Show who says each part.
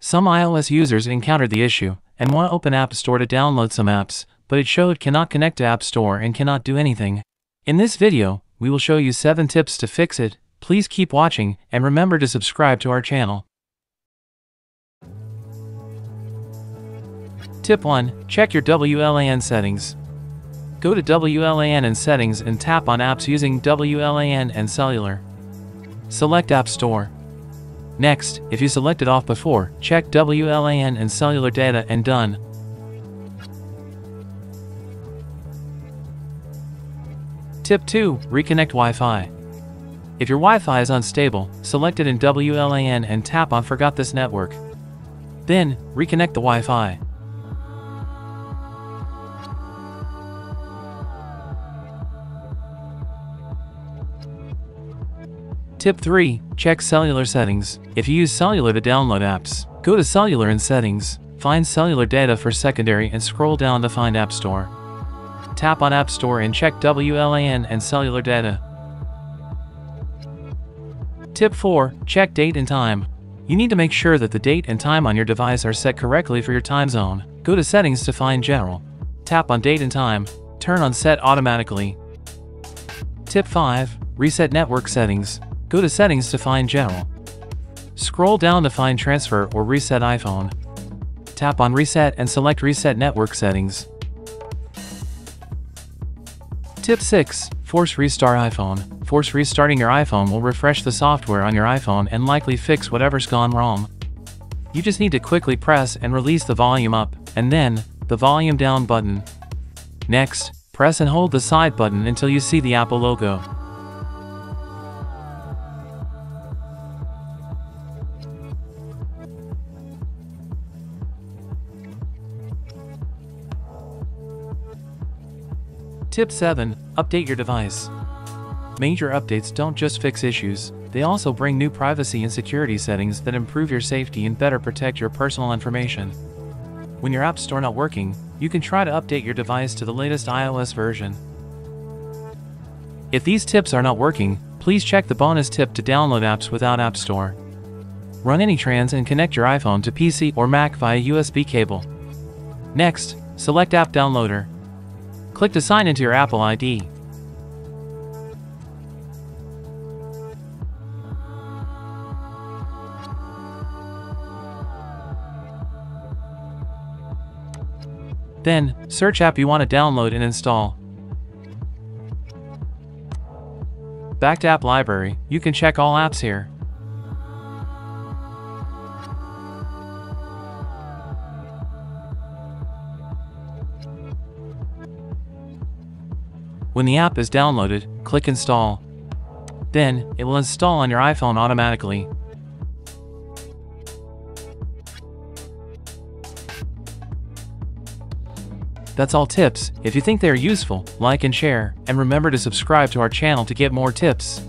Speaker 1: Some iOS users encountered the issue and want to open App Store to download some apps, but it showed cannot connect to App Store and cannot do anything. In this video, we will show you 7 tips to fix it. Please keep watching and remember to subscribe to our channel. Tip 1. Check your WLAN settings. Go to WLAN and Settings and tap on apps using WLAN and Cellular. Select App Store. Next, if you selected off before, check WLAN and cellular data and done. Tip 2. Reconnect Wi-Fi. If your Wi-Fi is unstable, select it in WLAN and tap on Forgot this network. Then, reconnect the Wi-Fi. Tip 3. Check cellular settings. If you use cellular to download apps, go to cellular in settings, find cellular data for secondary and scroll down to find App Store. Tap on App Store and check WLAN and cellular data. Tip 4. Check date and time. You need to make sure that the date and time on your device are set correctly for your time zone. Go to Settings to find General. Tap on Date and Time. Turn on Set Automatically. Tip 5. Reset Network Settings. Go to Settings to find General. Scroll down to find Transfer or Reset iPhone. Tap on Reset and select Reset Network Settings. Tip 6. Force Restart iPhone. Force restarting your iPhone will refresh the software on your iPhone and likely fix whatever's gone wrong. You just need to quickly press and release the volume up, and then, the volume down button. Next, press and hold the side button until you see the Apple logo. Tip 7. Update your device. Major updates don't just fix issues, they also bring new privacy and security settings that improve your safety and better protect your personal information. When your App Store not working, you can try to update your device to the latest iOS version. If these tips are not working, please check the bonus tip to download apps without App Store. Run AnyTrans and connect your iPhone to PC or Mac via USB cable. Next, select App Downloader. Click to sign into your Apple ID. Then, search app you want to download and install. Back to App Library, you can check all apps here. When the app is downloaded, click Install. Then, it will install on your iPhone automatically. That's all tips. If you think they are useful, like and share, and remember to subscribe to our channel to get more tips.